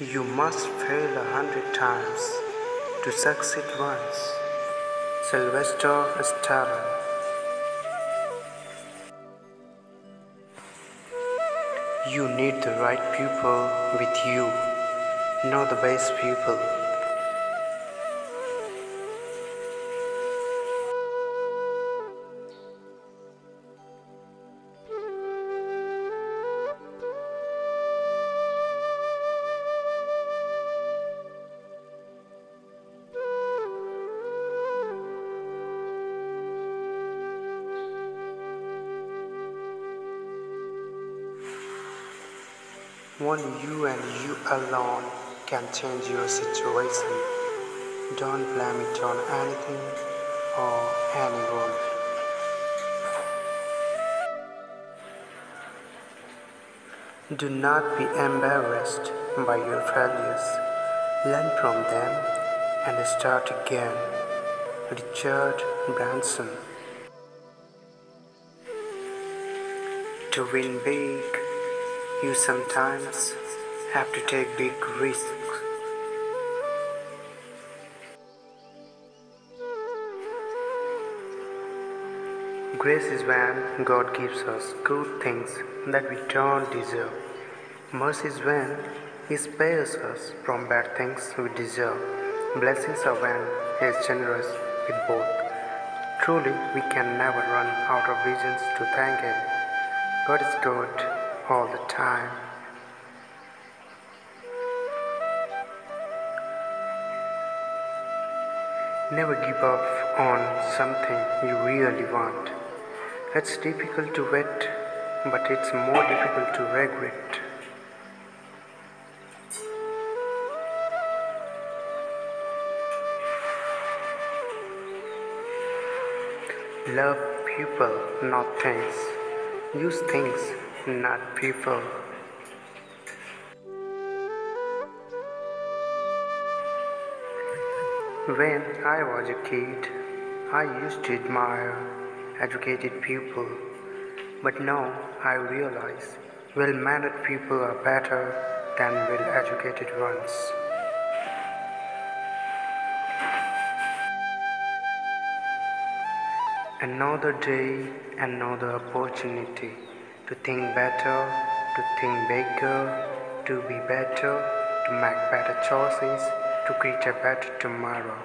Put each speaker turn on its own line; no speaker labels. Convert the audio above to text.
You must fail a hundred times to succeed once. Sylvester Stallone. You need the right people with you, not the best people. Only you and you alone can change your situation. Don't blame it on anything or anyone. Do not be embarrassed by your failures. Learn from them and start again. Richard Branson. To win big, you sometimes have to take big risks. Grace is when God gives us good things that we don't deserve. Mercy is when He spares us from bad things we deserve. Blessings are when He is generous with both. Truly, we can never run out of reasons to thank Him. God is good all the time. Never give up on something you really want. It's difficult to wait, but it's more difficult to regret. Love people, not things. Use things, not people. When I was a kid, I used to admire educated people, but now I realize well mannered people are better than well educated ones. Another day, another opportunity to think better, to think bigger, to be better, to make better choices, to create a better tomorrow.